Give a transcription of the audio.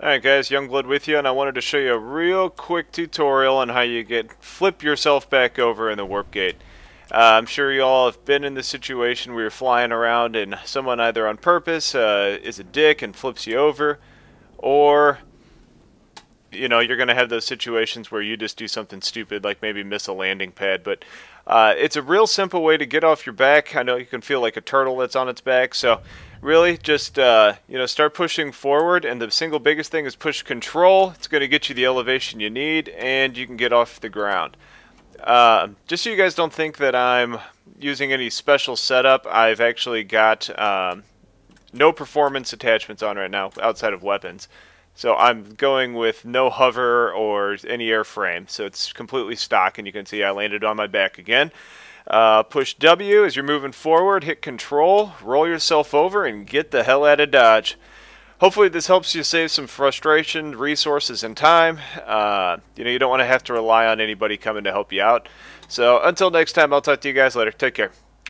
Alright guys, Youngblood with you, and I wanted to show you a real quick tutorial on how you get flip yourself back over in the warp gate. Uh, I'm sure you all have been in the situation where you're flying around and someone either on purpose uh, is a dick and flips you over, or you know, you're going to have those situations where you just do something stupid, like maybe miss a landing pad. But uh, it's a real simple way to get off your back. I know you can feel like a turtle that's on its back. So really, just uh, you know, start pushing forward. And the single biggest thing is push control. It's going to get you the elevation you need, and you can get off the ground. Uh, just so you guys don't think that I'm using any special setup, I've actually got um, no performance attachments on right now outside of weapons. So I'm going with no hover or any airframe. So it's completely stock, and you can see I landed on my back again. Uh, push W as you're moving forward, hit control, roll yourself over, and get the hell out of Dodge. Hopefully this helps you save some frustration, resources, and time. Uh, you know, you don't want to have to rely on anybody coming to help you out. So until next time, I'll talk to you guys later. Take care.